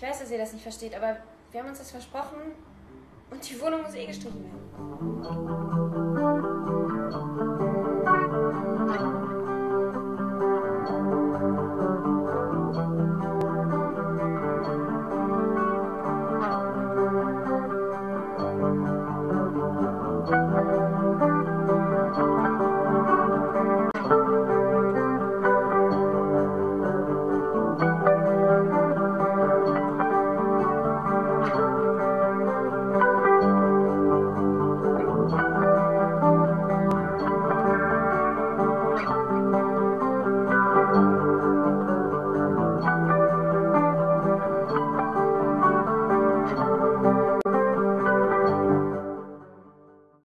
Ich weiß, dass ihr das nicht versteht, aber wir haben uns das versprochen und die Wohnung muss eh gestrichen werden.